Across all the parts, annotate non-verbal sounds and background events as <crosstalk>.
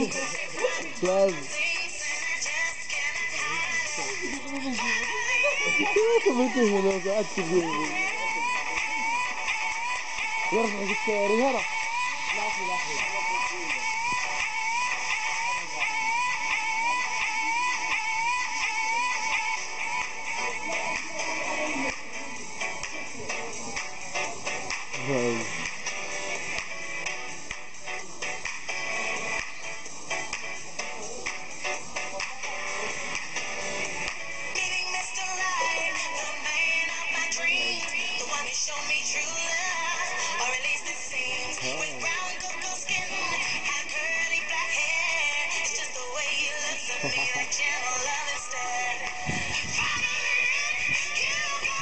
12. يرفع السيارة يرى Right.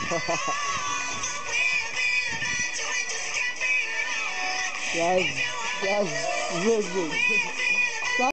<laughs> Yes. Yes. Yes.